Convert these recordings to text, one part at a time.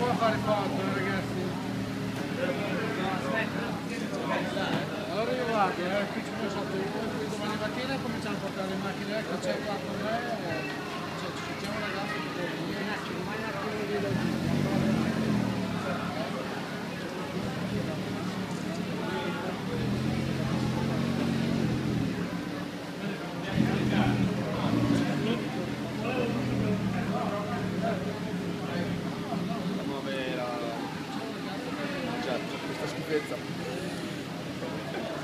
può fare foto ragazzi. Allora io vado eh, qui ci sono sotto domani mattina cominciamo a portare le macchine ecco c'è 4 schifezza.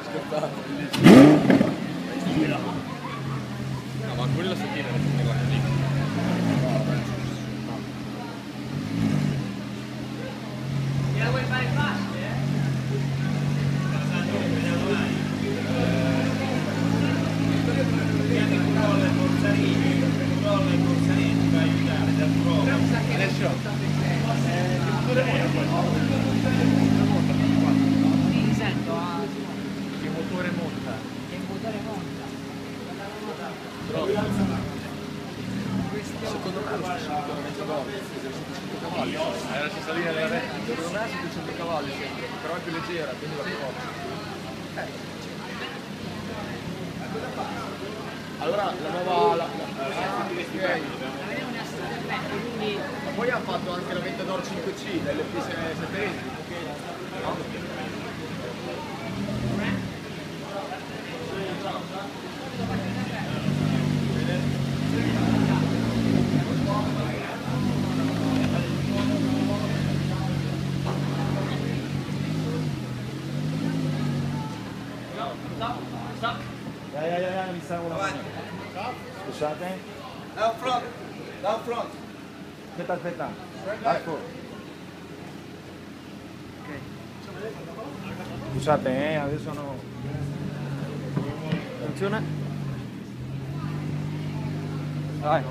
Scherzate, No, ma quella sottina la teneva così. Sì, Secondo me buono, 100 cavalli. Era si salire nella vetta. Secondo me 700 cavalli sempre, però è più leggera, quindi va più forte. Allora la nuova la, la, la, ok. Avevamo un essere perfetto, quindi Ma poi ha fatto anche la Ventador 5C dell'FP720. Ja, ja, ja, ja, die o wel aan. We staan hè? Down front, down front. Met dat beta. Arco. Usate, eh, adesso no. Funziona? Dai.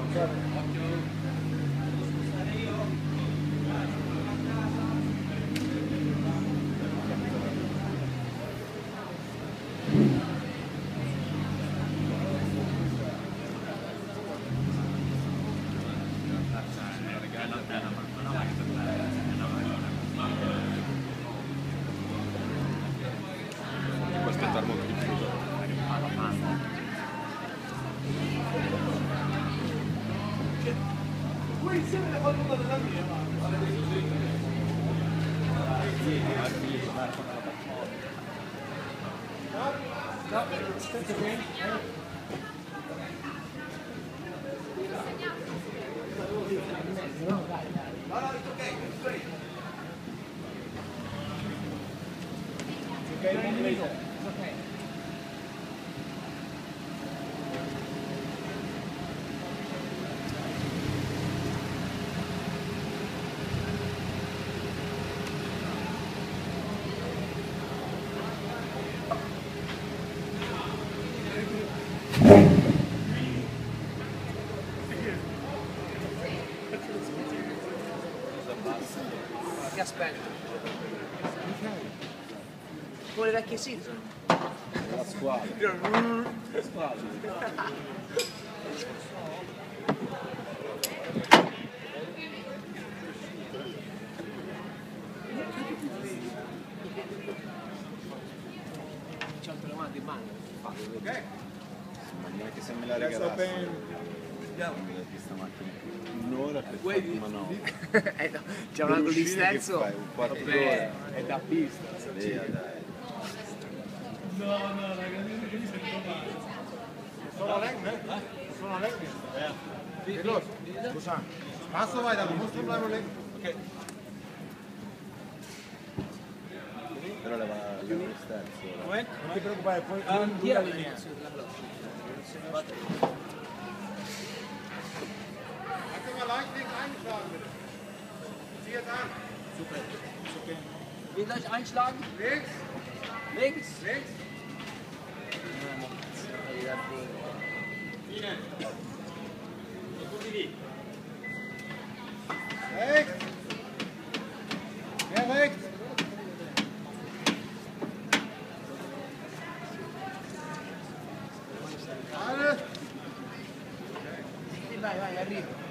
Puoi aspettare molto di più. Che Come le vecchie Simpson. La squadra. La squadra. In mano. Ma neanche se me la regalassi. Un'ora per fare no. Eh no, C'è un angolo di che sterzo. fai? Un quarto Vabbè, d'ora. No, no, Sono Lenk, ne? Sono Lenk. Ja. Geht los. Busan. Machst du weiter, du musst drinbleiben und lenken. Okay. Però le va a stare. Come? Non ti preoccupare, poi... Ah, tira l'inizio della blocca. Lightning einschlagen bitte. Zieh jetzt an. Super. Super. Will ich einschlagen? Links. Links. Links. Vai, vai, arriva.